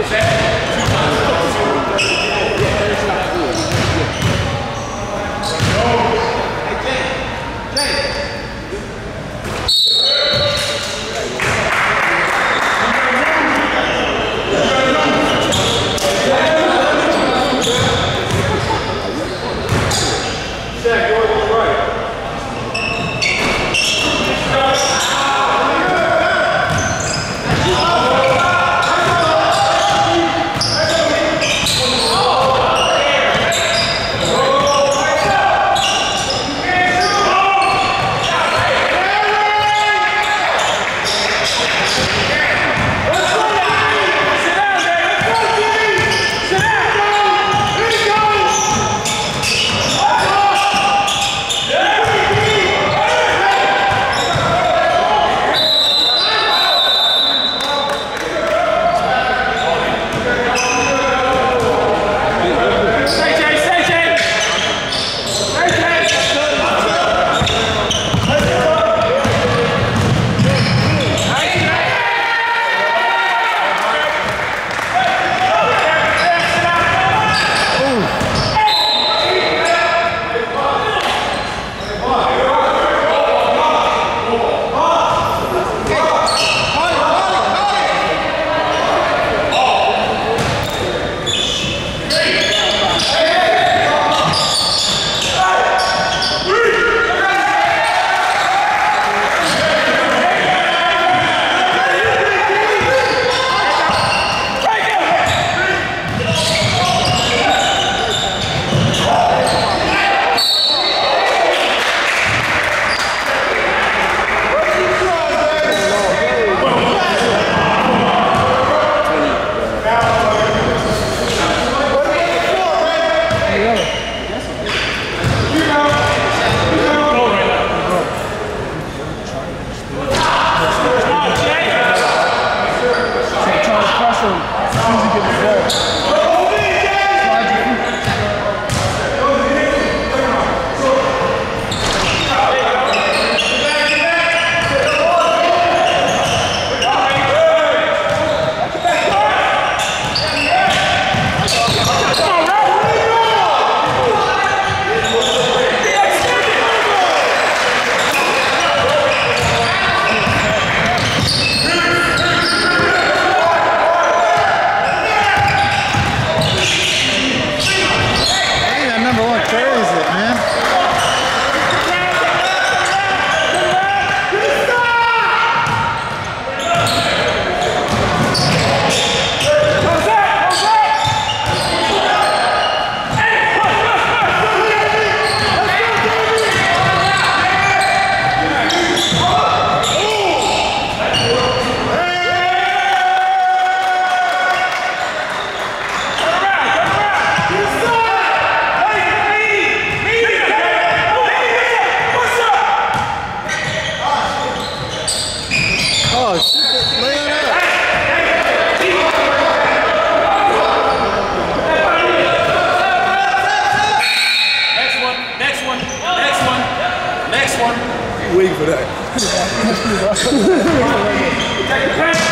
Zé, one? Wait for that.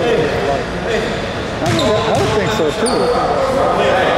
I don't think so too.